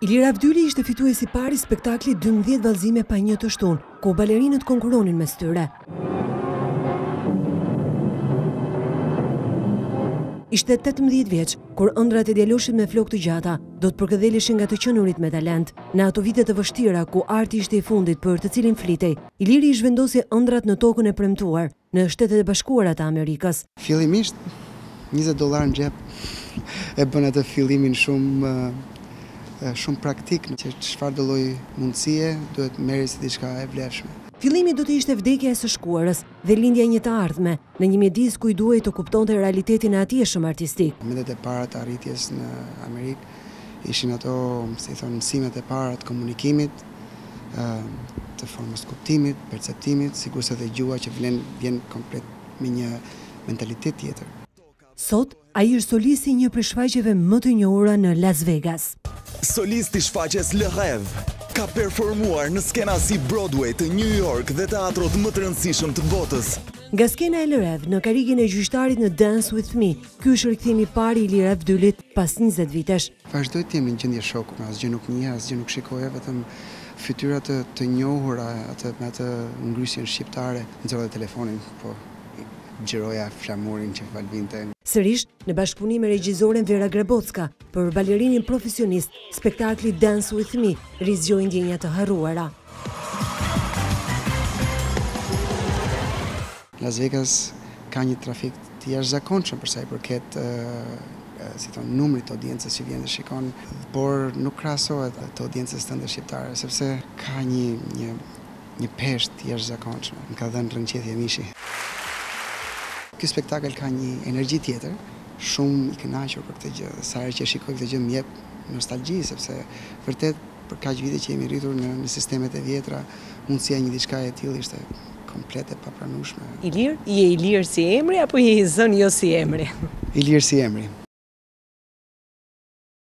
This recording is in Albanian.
Ilir Avdyli ishte fituesi i parë i spektaklit 12 vallëzime pa një të shtunë, ku balerinët konkurronin mes tyre. Ishte 18 vjeç, kur ëndrrat e djaloshit me flokë të gjata, do të përkëdheleshin nga të qenurit me talent. Në ato vite të vështira, ku arti ishte i fundit për të cilin flitej, Iliri i zhvendosi ëndrrat në tokën e premtuar, Në Shtetet e Bashkuara të Amerikës. Fillimisht, njëzet dollarë në xhep e bën atë fillimin shumë shumë praktik, që çfarëdo lloj mundësie duhet të merret si diçka e vlefshme. Fillimi do të ishte vdekja e së shkuarës dhe lindja e një të ardhmeje, në një mjedis ku i duhej të kuptonte realitetin e atjeshëm artistik. Momentet e para të arritjes në Amerikë. Ishin ato, si i thonë, mësimet e para të komunikimit, të formës së kuptimit, perceptimit, sikurse edhe gjuha që vlen vjen komplet me një mentalitet tjetër. Sot, ai është solisti i një prej shfaqjeve më të njohura në Las Vegas. Solist i shfaqjes Le Rêve, ka performuar në skena si Broadway të Nju Jork dhe teatrot më të rëndësishëm të botës. Nga skena e Le Rêve në karrigen e gjyqtarit në Dance With Me, Ky është rikthimi i parë i Ilir Avdylit pas njëzet vitesh. Vazhdoj të jem në gjendje shoku, asgjë nuk njihja, asgjë nuk shikoja, vetëm fytyra të të njohura, atë me atë ngrysjen shqiptare, nxora telefonin, po xhiroja flamurin që valëvitej. Sërisht, në bashkëpunim me regjizoren Vera Grabocka, për balerinin profesionist, spektakli Dance With Me rizgjoi ndjenja të harruara. Las Vegas ka një trafik të jashtëzakonshëm për sa i përket, si thonë, numrit të audiencës që vjen dhe shikon, por nuk krahasohet me audiencës tënde shqiptare, sepse ka një një një peshë të jashtëzakonshme, më ka dhënë rrënqethje mishi. Ky spektakël ka një energji tjetër, shumë i kënaqur për këtë gjë dhe sa herë që e shikoj këtë gjë më jep nostalgji, sepse vërtet për kaq vite që jemi rritur në në sistemet e vjetra, mundësia e një diçkaje e tillë ishte Komplet e papranueshme. Ilir, je i lirë si emri apo je i zënë jo si emri? I lirë si emri.